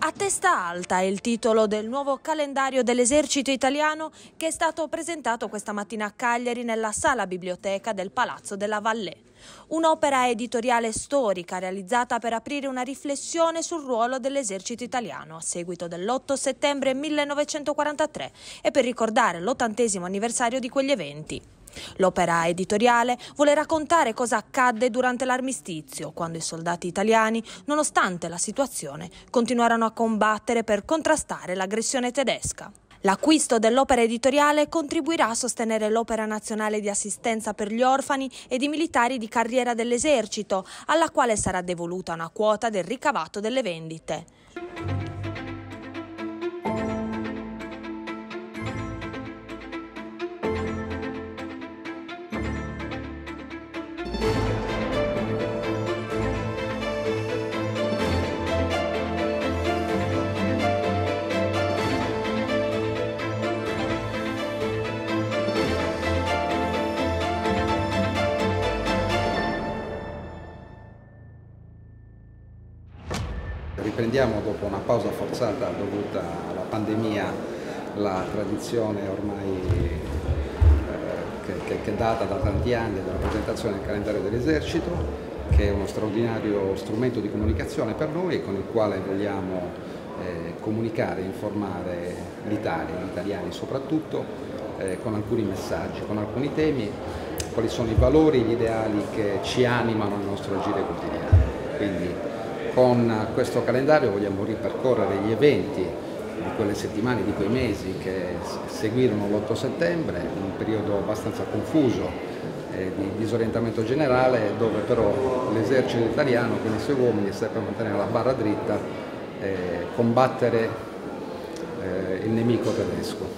A testa alta è il titolo del nuovo calendario dell'esercito italiano che è stato presentato questa mattina a Cagliari nella sala biblioteca del Palazzo della Vallée. Un'opera editoriale storica realizzata per aprire una riflessione sul ruolo dell'esercito italiano a seguito dell'8 settembre 1943 e per ricordare l'ottantesimo anniversario di quegli eventi. L'opera editoriale vuole raccontare cosa accadde durante l'armistizio, quando i soldati italiani, nonostante la situazione, continuarono a combattere per contrastare l'aggressione tedesca. L'acquisto dell'opera editoriale contribuirà a sostenere l'opera nazionale di assistenza per gli orfani ed i militari di carriera dell'esercito, alla quale sarà devoluta una quota del ricavato delle vendite. Riprendiamo dopo una pausa forzata dovuta alla pandemia la tradizione ormai eh, che, che, è data da tanti anni della presentazione del calendario dell'esercito, che è uno straordinario strumento di comunicazione per noi con il quale vogliamo eh, comunicare, informare l'Italia, gli italiani soprattutto, eh, con alcuni messaggi, con alcuni temi, quali sono i valori, gli ideali che ci animano nel nostro agire quotidiano. Quindi, con questo calendario vogliamo ripercorrere gli eventi di quelle settimane, di quei mesi che seguirono l'8 settembre, un periodo abbastanza confuso eh, di disorientamento generale dove però l'esercito italiano con i suoi uomini seppe mantenere la barra dritta e combattere eh, il nemico tedesco.